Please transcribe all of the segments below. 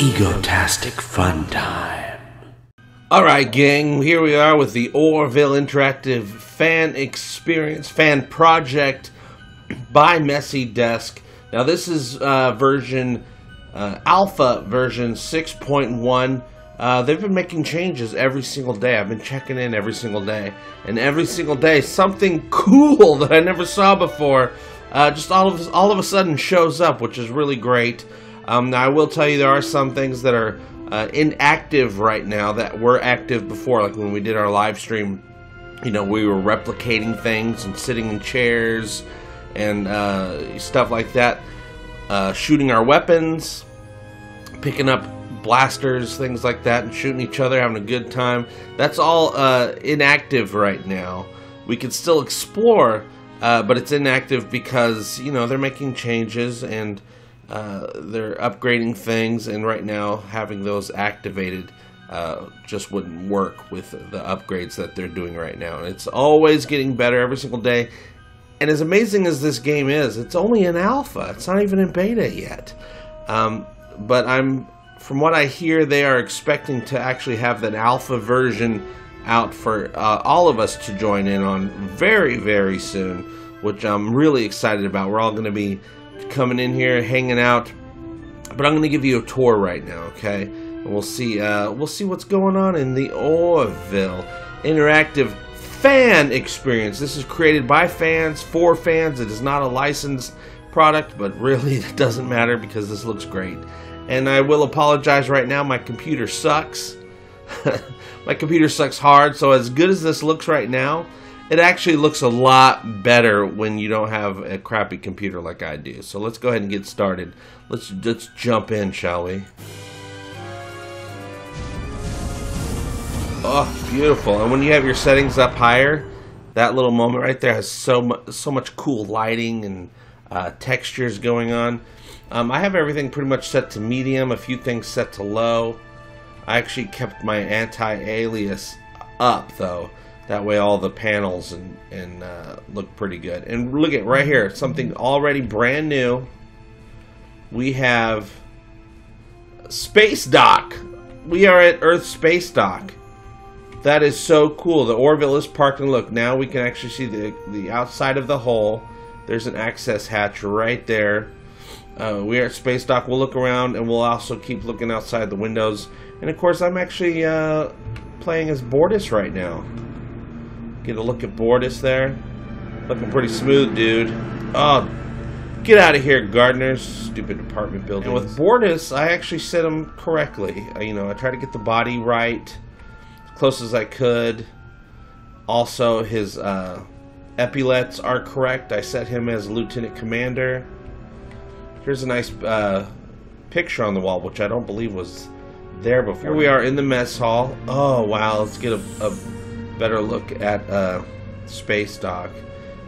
egotastic fun time. Alright, gang, here we are with the Orville Interactive Fan Experience, Fan Project by Messy Desk. Now, this is uh, version uh, Alpha version 6.1. Uh, they've been making changes every single day. I've been checking in every single day. And every single day, something cool that I never saw before uh, just all of, all of a sudden shows up, which is really great. Um, now, I will tell you there are some things that are uh, inactive right now that were active before, like when we did our live stream. You know, we were replicating things and sitting in chairs and uh, stuff like that, uh, shooting our weapons, picking up blasters, things like that, and shooting each other, having a good time. That's all uh, inactive right now. We can still explore, uh, but it's inactive because you know they're making changes and uh, they're upgrading things, and right now having those activated uh, just wouldn't work with the upgrades that they're doing right now. And it's always getting better every single day. And as amazing as this game is, it's only in alpha. It's not even in beta yet. Um, but I'm, from what I hear, they are expecting to actually have that alpha version out for uh, all of us to join in on very, very soon, which I'm really excited about. We're all going to be coming in here, hanging out. But I'm going to give you a tour right now, okay? And we'll see. Uh, we'll see what's going on in the Orville Interactive fan experience. This is created by fans, for fans. It is not a licensed product, but really it doesn't matter because this looks great. And I will apologize right now, my computer sucks. my computer sucks hard, so as good as this looks right now, it actually looks a lot better when you don't have a crappy computer like I do. So let's go ahead and get started. Let's let's jump in, shall we? Oh, beautiful. And when you have your settings up higher, that little moment right there has so much, so much cool lighting and uh, textures going on. Um, I have everything pretty much set to medium, a few things set to low. I actually kept my anti-alias up, though. That way all the panels and, and uh, look pretty good. And look at right here, something already brand new. We have Space Dock. We are at Earth Space Dock. That is so cool. The Orville is parked, and look, now we can actually see the, the outside of the hull. There's an access hatch right there. Uh, we are at Space Dock. We'll look around, and we'll also keep looking outside the windows. And of course, I'm actually uh, playing as Bortus right now. Get a look at Bortus there. Looking pretty smooth, dude. Oh, get out of here, gardeners. Stupid apartment building. And with Bortus, I actually set him correctly. You know, I try to get the body right close as I could. Also, his uh, epaulets are correct. I set him as Lieutenant Commander. Here's a nice uh, picture on the wall, which I don't believe was there before. Here we are in the mess hall. Oh, wow. Let's get a, a better look at uh, Space Dock.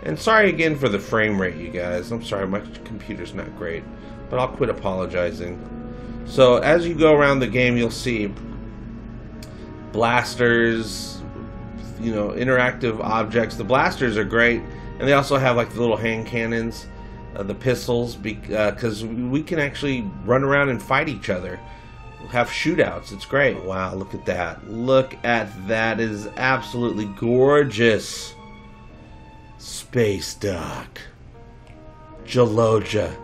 And sorry again for the frame rate, you guys. I'm sorry, my computer's not great. But I'll quit apologizing. So, as you go around the game, you'll see blasters, you know, interactive objects. The blasters are great, and they also have like the little hand cannons, uh, the pistols, because uh, we can actually run around and fight each other. Have shootouts. It's great. Wow, look at that. Look at that. It is absolutely gorgeous. Space Dock. Jaloja.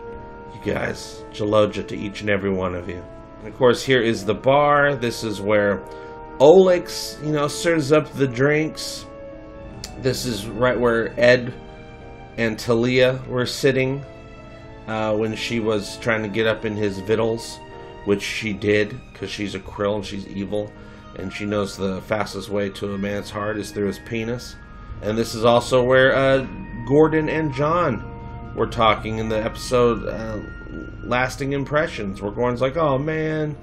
You guys, Jaloja to each and every one of you. And of course, here is the bar. This is where Olix, you know, serves up the drinks. This is right where Ed and Teleya were sitting uh, when she was trying to get up in his vittles, which she did because she's a krill and she's evil, and she knows the fastest way to a man's heart is through his penis. And this is also where uh, Gordon and John were talking in the episode uh, Lasting Impressions, where Gordon's like, oh man,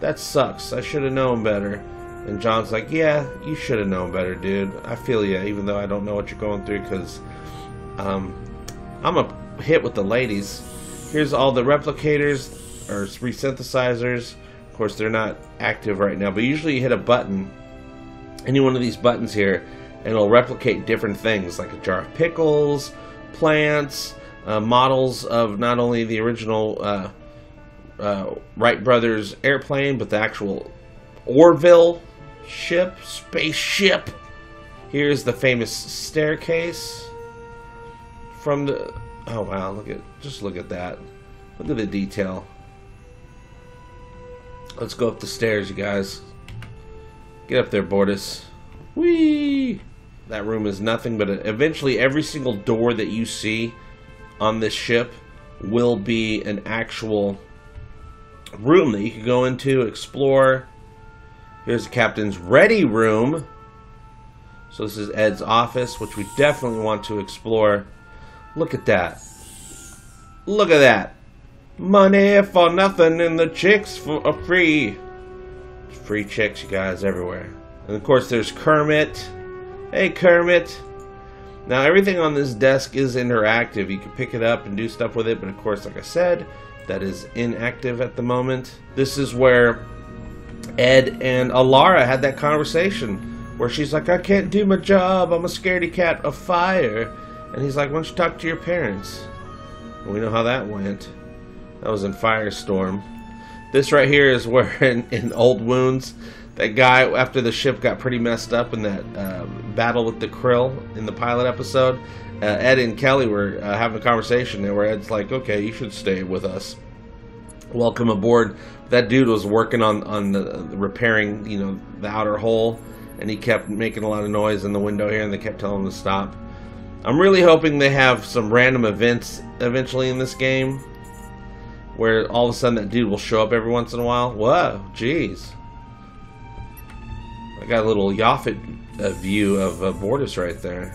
that sucks. I should have known better. And John's like, yeah, you should have known better, dude. I feel you, even though I don't know what you're going through, because um, I'm a hit with the ladies. Here's all the replicators, or resynthesizers. Of course, they're not active right now, but usually you hit a button, any one of these buttons here, and it'll replicate different things, like a jar of pickles, plants, uh, models of not only the original uh, uh, Wright Brothers airplane, but the actual Orville ship, spaceship. Here's the famous staircase from the. Oh wow! Look at just look at that. Look at the detail. Let's go up the stairs, you guys. Get up there, Bortus. Whee! That room is nothing but eventually every single door that you see on this ship will be an actual room that you can go into, explore. Here's the captain's ready room. So this is Ed's office, which we definitely want to explore. Look at that. Look at that. Money for nothing and the chicks for a free. Free chicks, you guys, everywhere. And of course, there's Kermit. Hey, Kermit. Now, everything on this desk is interactive. You can pick it up and do stuff with it, but of course, like I said, that is inactive at the moment. This is where Ed and Alara had that conversation where she's like, I can't do my job. I'm a scaredy cat of fire. And he's like, why don't you talk to your parents? We know how that went. That was in Firestorm. This right here is where in, in Old Wounds, that guy after the ship got pretty messed up in that um, battle with the krill in the pilot episode. Uh, Ed and Kelly were uh, having a conversation there where Ed's like, "Okay, you should stay with us. Welcome aboard." That dude was working on on the, repairing, you know, the outer hull, and he kept making a lot of noise in the window here, and they kept telling him to stop. I'm really hoping they have some random events eventually in this game where all of a sudden that dude will show up every once in a while. Whoa, jeez. I got a little Yaphet uh, view of uh, Bortus right there.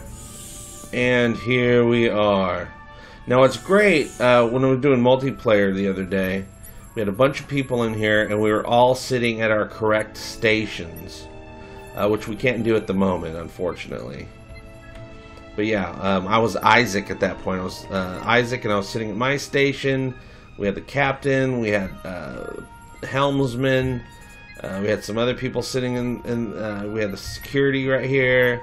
And here we are. Now it's great, uh, when we were doing multiplayer the other day, we had a bunch of people in here and we were all sitting at our correct stations. Uh, which we can't do at the moment, unfortunately. But yeah, um, I was Isaac at that point. I was uh, Isaac and I was sitting at my station. We had the captain, we had uh, helmsman, uh, we had some other people sitting in, in uh, we had the security right here.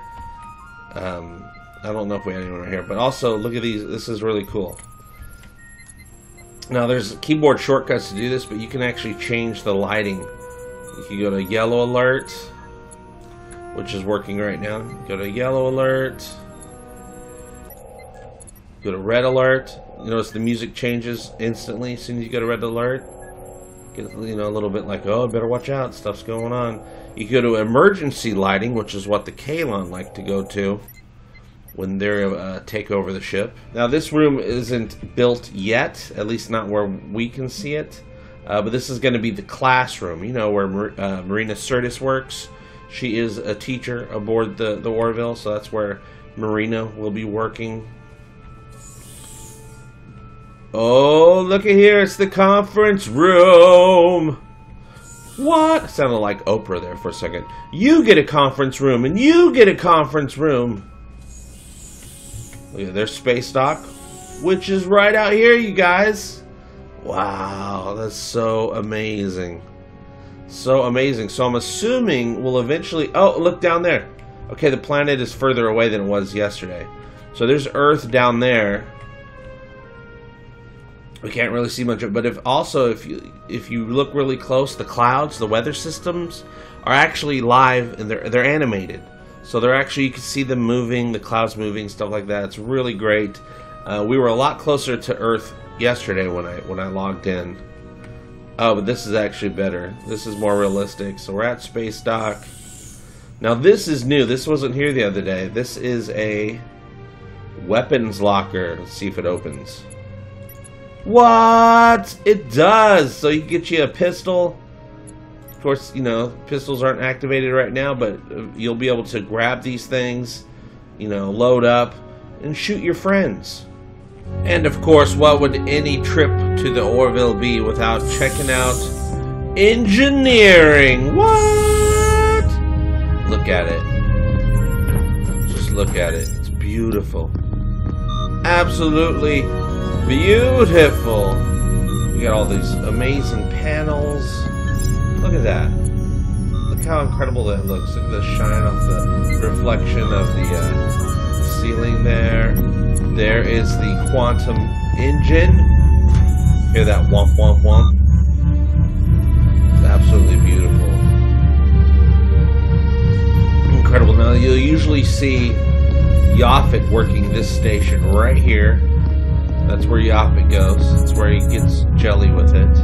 Um, I don't know if we had anyone right here, but also look at these. This is really cool. Now there's keyboard shortcuts to do this, but you can actually change the lighting. You can go to yellow alert, which is working right now. Go to yellow alert. Go to red alert. You notice the music changes instantly as soon as you go to red alert. Get you know a little bit like, oh, better watch out, stuff's going on. You go to emergency lighting, which is what the Kaylon like to go to when they uh, take over the ship. Now this room isn't built yet, at least not where we can see it. Uh, but this is going to be the classroom, you know, where Mar uh, Marina Sirtis works. She is a teacher aboard the, the Orville, so that's where Marina will be working Oh, look at here. It's the conference room. What? sounded like Oprah there for a second. You get a conference room, and you get a conference room. Look at their space dock, which is right out here, you guys. Wow, that's so amazing. So amazing. So I'm assuming we'll eventually... Oh, look down there. Okay, the planet is further away than it was yesterday. So there's Earth down there we can't really see much of it but if also if you if you look really close the clouds the weather systems are actually live and they're they're animated. So they're actually you can see them moving the clouds moving stuff like that. It's really great. Uh, we were a lot closer to earth yesterday when i when i logged in. Oh but this is actually better. This is more realistic. So we're at space dock. Now this is new. This wasn't here the other day. This is a weapons locker. Let's see if it opens what? It does. So you get you a pistol. Of course, you know, pistols aren't activated right now, but uh, you'll be able to grab these things, you know, load up, and shoot your friends. And of course, what would any trip to the Orville be without checking out engineering? What? Look at it. Just look at it. It's beautiful. Absolutely Beautiful. We got all these amazing panels. Look at that. Look how incredible that looks. Look at the shine off the reflection of the uh, ceiling there. There is the quantum engine. Hear that womp womp womp. absolutely beautiful. Incredible. Now, you'll usually see Yaphet working this station right here. That's where Yaphet goes. That's where he gets jelly with it.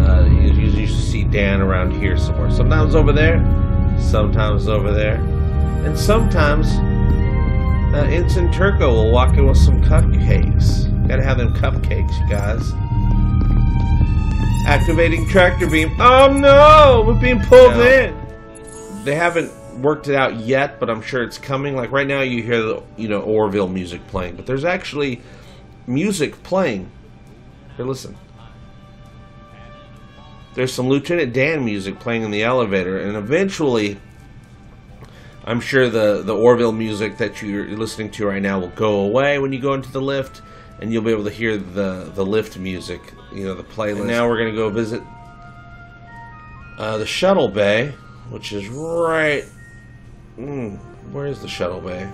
Uh, you usually see Dan around here somewhere. Sometimes over there, sometimes over there, and sometimes uh, Ensign Turco will walk in with some cupcakes. Gotta have them cupcakes, you guys. Activating tractor beam. Oh no! We're being pulled No. in. They haven't worked it out yet, but I'm sure it's coming. Like right now, you hear the you know Orville music playing, but there's actually music playing. Here, listen. There's some Lieutenant Dan music playing in the elevator, and eventually, I'm sure the the Orville music that you're listening to right now will go away when you go into the lift, and you'll be able to hear the the lift music, you know, the playlist. And now we're gonna go visit uh, the shuttle bay, which is right. Mm, where is the shuttle bay?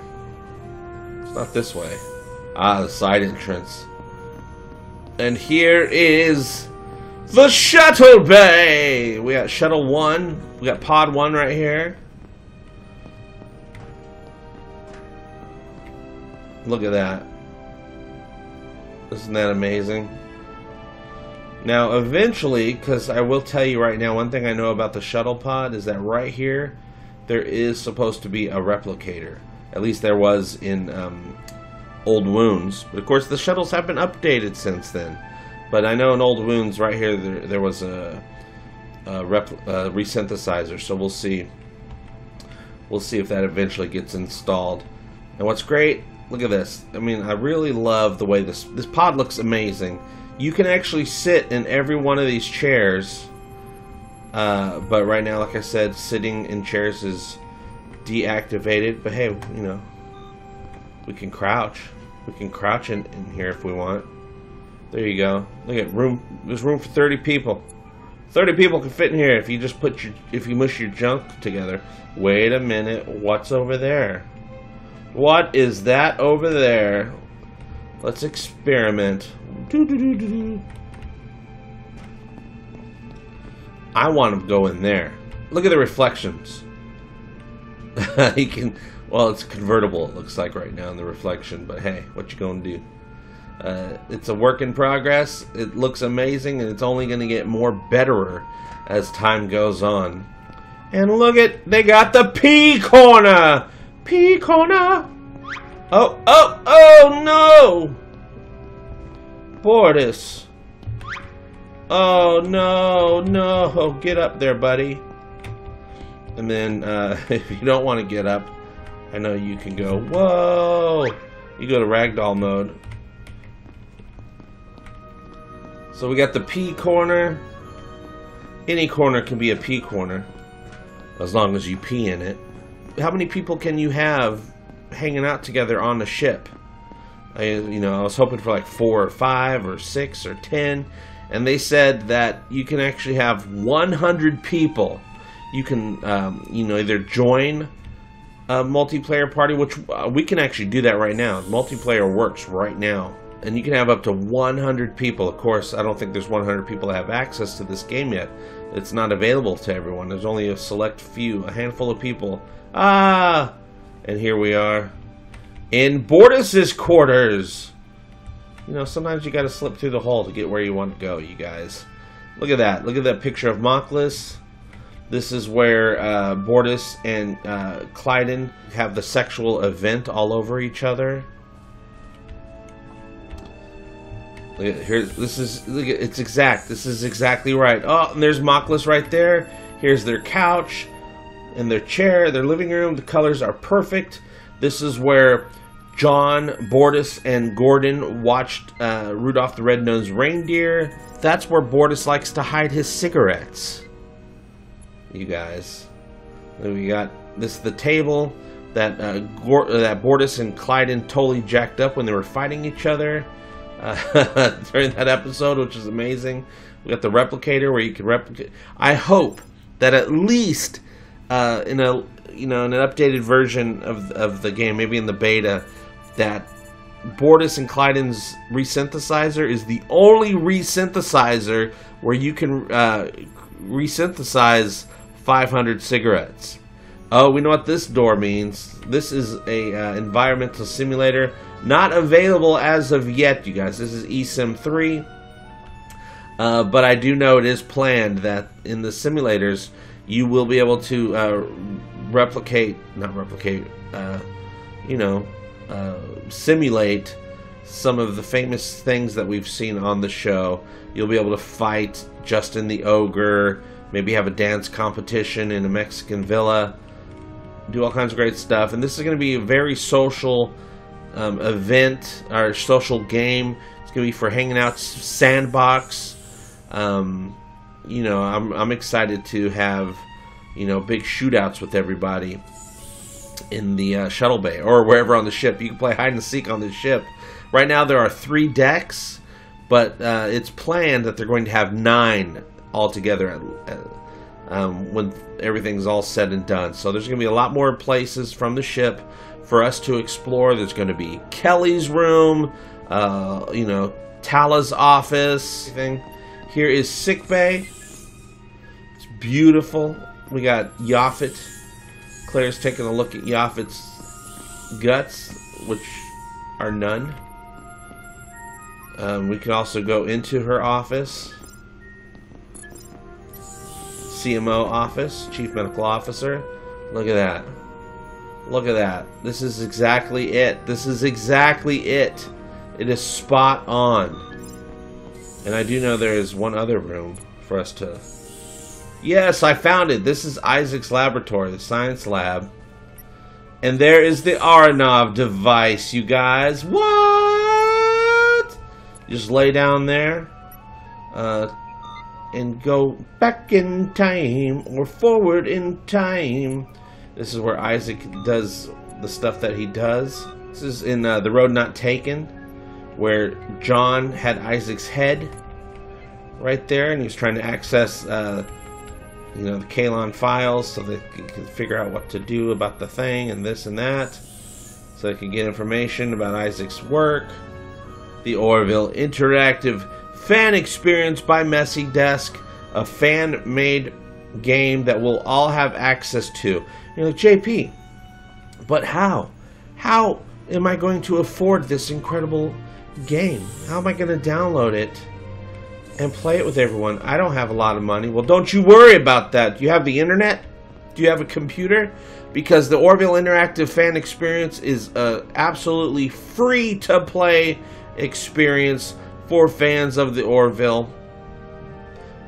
It's not this way. Ah, the side entrance. And here is the shuttle bay. We got shuttle one. We got pod one right here. Look at that. Isn't that amazing? Now, eventually, because I will tell you right now, one thing I know about the shuttle pod is that right here, there is supposed to be a replicator. At least there was in um, Old Wounds. But of course, the shuttles have been updated since then. But I know in Old Wounds, right here, there, there was a, a rep, uh, resynthesizer. So we'll see. We'll see if that eventually gets installed. And what's great, look at this. I mean, I really love the way this this pod looks amazing. You can actually sit in every one of these chairs. Uh, but right now, like I said, sitting in chairs is deactivated. But hey, you know, we can crouch. We can crouch in, in here if we want. There you go. Look at room. There's room for 30 people. 30 people can fit in here if you just put your if you mush your junk together. Wait a minute. What's over there? What is that over there? Let's experiment. Doo-doo-doo-doo-doo. I want to go in there. Look at the reflections. you can, well, it's convertible. It looks like right now in the reflection. But hey, what you gonna do? Uh, it's a work in progress. It looks amazing, and it's only going to get more betterer as time goes on. And look at, they got the P corner. P corner. Oh, oh, oh no! Bortus. Oh no, no! Get up there, buddy. And then, uh, if you don't want to get up, I know you can go. Whoa! You go to ragdoll mode. So we got the P corner. Any corner can be a P corner, as long as you pee in it. How many people can you have hanging out together on the ship? I, you know, I was hoping for like four or five or six or ten, and they said that you can actually have 100 people. You can, um, you know, either join a multiplayer party, which uh, we can actually do that right now. Multiplayer works right now. And you can have up to 100 people. Of course, I don't think there's 100 people that have access to this game yet. It's not available to everyone. There's only a select few, a handful of people. Ah! And here we are. In Bortus's quarters. You know, sometimes you gotta slip through the hole to get where you want to go, you guys. Look at that. Look at that picture of Moclus. This is where uh, Bortus and uh, Klyden have the sexual event all over each other. Look at here. This is look at it's exact. This is exactly right. Oh, and there's Moclus right there. Here's their couch and their chair, their living room. The colors are perfect. This is where John, Bortus, and Gordon watched uh, Rudolph the Red-Nosed Reindeer. That's where Bortus likes to hide his cigarettes. You guys. We got this the table that uh, Gor- uh, that Bortus and Klyden totally jacked up when they were fighting each other uh, during that episode, which is amazing. We got the replicator where you can replicate. I hope that at least uh, in a you know in an updated version of of the game, maybe in the beta, that Bortus and Klyden's resynthesizer is the only resynthesizer where you can uh, resynthesize 500 cigarettes. Oh, we know what this door means. This is a uh, environmental simulator, not available as of yet, you guys. This is eSim 3. Uh, but I do know it is planned that in the simulators you will be able to uh, replicate, not replicate, uh, you know, uh, simulate some of the famous things that we've seen on the show. You'll be able to fight Justin the Ogre, maybe have a dance competition in a Mexican villa, do all kinds of great stuff. And this is going to be a very social um, event or social game. It's going to be for hanging out, sandbox. Um, you know, I'm, I'm excited to have, you know, big shootouts with everybody in the uh, shuttle bay or wherever on the ship. You can play hide and seek on the ship. Right now there are three decks, but uh, it's planned that they're going to have nine altogether at, at, um, when everything's all said and done. So there's going to be a lot more places from the ship for us to explore. There's going to be Kelly's room, uh, you know, Talla's office. Here is sick bay. It's beautiful. We got Yaphet. Claire's taking a look at Yaphet's guts, which are none. Um, we can also go into her office. CMO office, Chief Medical Officer. Look at that. Look at that. This is exactly it. This is exactly it. It is spot on. And I do know there is one other room for us to... Yes, I found it. This is Isaac's laboratory, the science lab. And there is the Aronov device, you guys. What? Just lay down there. Uh, and go back in time or forward in time. This is where Isaac does the stuff that he does. This is in uh, The Road Not Taken, where John had Isaac's head right there, and he was trying to access, uh, you know, the Kaylon files so they can figure out what to do about the thing and this and that, so they can get information about Isaac's work. The Orville Interactive Fan Experience by Messy Desk, a fan-made game that we'll all have access to. You're like, JP, but how? How am I going to afford this incredible game? How am I going to download it and play it with everyone? I don't have a lot of money. Well, don't you worry about that. Do you have the internet? Do you have a computer? Because the Orville Interactive Fan Experience is a absolutely free to play experience for fans of the Orville.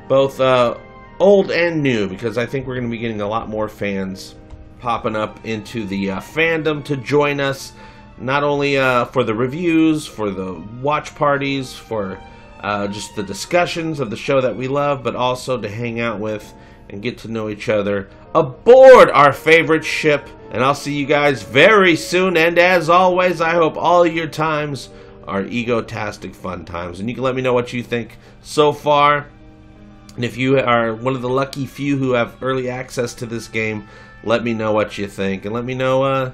Both uh, old and new, because I think we're going to be getting a lot more fans popping up into the uh, fandom to join us, not only uh, for the reviews, for the watch parties, for uh, just the discussions of the show that we love, but also to hang out with and get to know each other aboard our favorite ship. And I'll see you guys very soon. And as always, I hope all your times are egotastic fun times. And you can let me know what you think so far. And if you are one of the lucky few who have early access to this game, let me know what you think. And let me know, uh,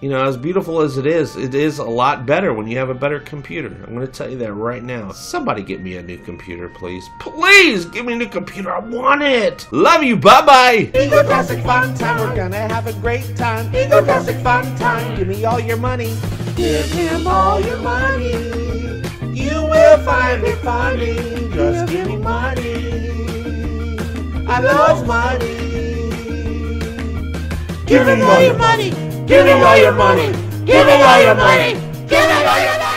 you know, as beautiful as it is, it is a lot better when you have a better computer. I'm going to tell you that right now. Somebody get me a new computer, please. Please give me a new computer. I want it. Love you. Bye-bye. Egotastic fun time, we're gonna have a great time. Egotastic fun time, give me all your money. Give him all your money. You will find it funny. Just give me money. I love money. Give me all your money. Give me all your money. Give me all your money. Give me all your money.